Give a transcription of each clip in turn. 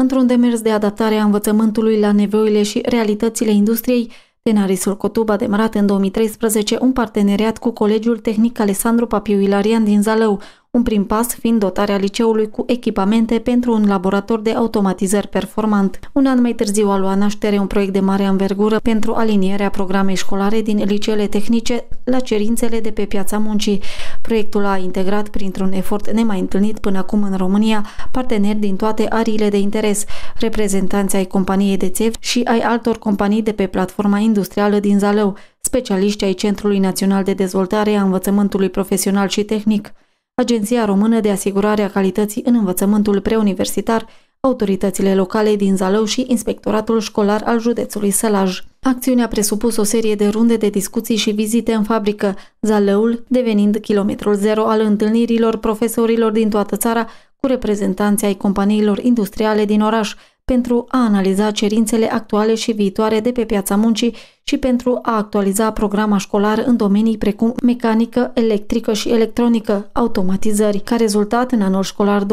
Într-un demers de adaptare a învățământului la nevoile și realitățile industriei, Tenarisul Cotub a demarat în 2013 un parteneriat cu Colegiul Tehnic Alessandru Papiu Ilarian din Zalău, un prim pas fiind dotarea liceului cu echipamente pentru un laborator de automatizări performant. Un an mai târziu a luat naștere un proiect de mare învergură pentru alinierea programei școlare din liceele tehnice la cerințele de pe piața muncii. Proiectul a integrat printr-un efort nemai întâlnit până acum în România parteneri din toate ariile de interes, reprezentanți ai companiei de țevi și ai altor companii de pe platforma industrială din Zalău, specialiști ai Centrului Național de Dezvoltare a Învățământului Profesional și Tehnic, Agenția Română de Asigurare a Calității în Învățământul Preuniversitar, autoritățile locale din Zalău și Inspectoratul Școlar al județului Sălaj. Acțiunea a presupus o serie de runde de discuții și vizite în fabrică, Zalăul devenind kilometrul zero al întâlnirilor profesorilor din toată țara cu reprezentanții ai companiilor industriale din oraș, pentru a analiza cerințele actuale și viitoare de pe piața muncii și pentru a actualiza programa școlară în domenii precum mecanică, electrică și electronică, automatizări. Ca rezultat, în anul școlar 2014-2015,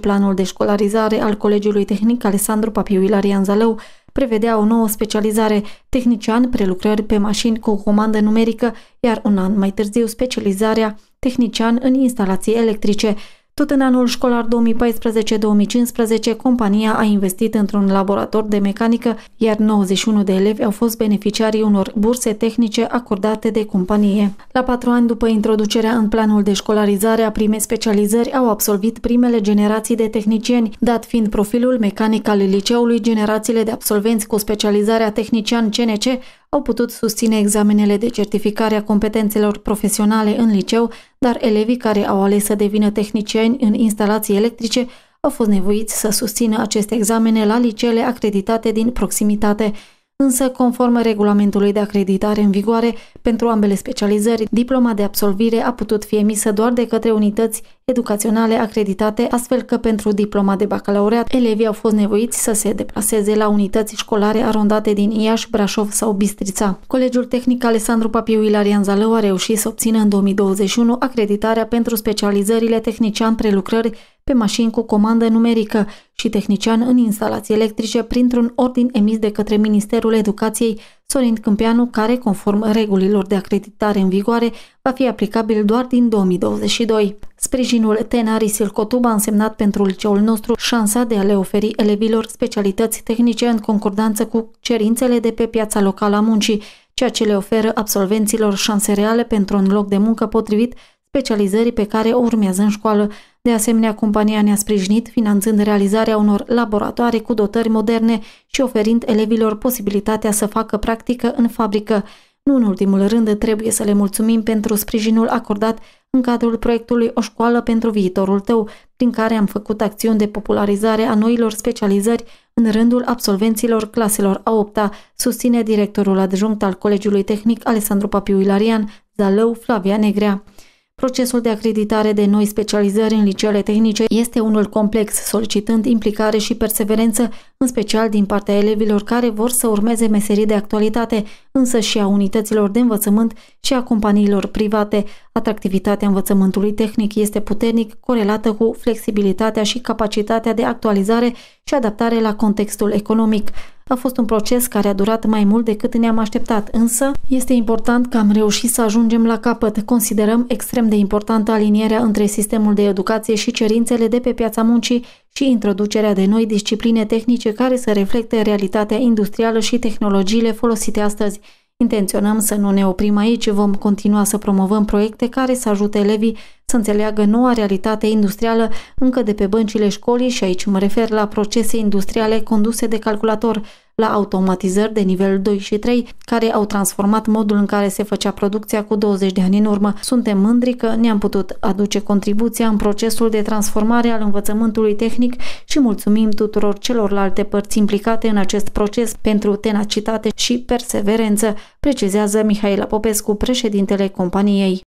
planul de școlarizare al Colegiului Tehnic Alessandru Papiu Ilarian Zalău prevedea o nouă specializare tehnician, prelucrări pe mașini cu o comandă numerică, iar un an mai târziu specializarea tehnician în instalații electrice. Tot în anul școlar 2014-2015, compania a investit într-un laborator de mecanică, iar 91 de elevi au fost beneficiarii unor burse tehnice acordate de companie. La patru ani după introducerea în planul de școlarizare a primei specializări, au absolvit primele generații de tehnicieni, dat fiind profilul mecanic al liceului, generațiile de absolvenți cu specializarea tehnician CNC au putut susține examenele de certificare a competențelor profesionale în liceu, dar elevii care au ales să devină tehnicieni în instalații electrice au fost nevoiți să susțină aceste examene la liceele acreditate din proximitate însă, conform regulamentului de acreditare în vigoare, pentru ambele specializări, diploma de absolvire a putut fi emisă doar de către unități educaționale acreditate, astfel că pentru diploma de bacalaureat, elevii au fost nevoiți să se deplaseze la unități școlare arondate din Iași, Brașov sau Bistrița. Colegiul Tehnic Alessandru Papiu Ilarian Zalău a reușit să obțină în 2021 acreditarea pentru specializările tehnician prelucrări pe mașini cu comandă numerică și tehnician în instalații electrice printr-un ordin emis de către Ministerul Educației Sorin Câmpianu, care, conform regulilor de acreditare în vigoare, va fi aplicabil doar din 2022. Sprijinul Tenaris Cotub a însemnat pentru liceul nostru șansa de a le oferi elevilor specialități tehnice în concordanță cu cerințele de pe piața locală a muncii, ceea ce le oferă absolvenților șanse reale pentru un loc de muncă potrivit specializării pe care o urmează în școală. De asemenea, compania ne-a sprijinit finanțând realizarea unor laboratoare cu dotări moderne și oferind elevilor posibilitatea să facă practică în fabrică. Nu în ultimul rând, trebuie să le mulțumim pentru sprijinul acordat în cadrul proiectului O școală pentru viitorul tău, prin care am făcut acțiuni de popularizare a noilor specializări în rândul absolvenților claselor a 8 -a, susține directorul adjunct al Colegiului Tehnic Alessandru Papiu Ilarian, Zalău Flavia Negrea. Procesul de acreditare de noi specializări în liceele tehnice este unul complex, solicitând implicare și perseverență, în special din partea elevilor care vor să urmeze meserii de actualitate, însă și a unităților de învățământ și a companiilor private. Atractivitatea învățământului tehnic este puternic corelată cu flexibilitatea și capacitatea de actualizare și adaptare la contextul economic. A fost un proces care a durat mai mult decât ne-am așteptat, însă este important că am reușit să ajungem la capăt. Considerăm extrem de importantă alinierea între sistemul de educație și cerințele de pe piața muncii și introducerea de noi discipline tehnice care să reflecte realitatea industrială și tehnologiile folosite astăzi. Intenționăm să nu ne oprim aici, vom continua să promovăm proiecte care să ajute elevii să înțeleagă noua realitate industrială încă de pe băncile școlii și aici mă refer la procese industriale conduse de calculator, la automatizări de nivel 2 și 3, care au transformat modul în care se făcea producția cu 20 de ani în urmă. Suntem mândri că ne-am putut aduce contribuția în procesul de transformare al învățământului tehnic și mulțumim tuturor celorlalte părți implicate în acest proces pentru tenacitate și perseverență, precizează Mihaela Popescu, președintele companiei.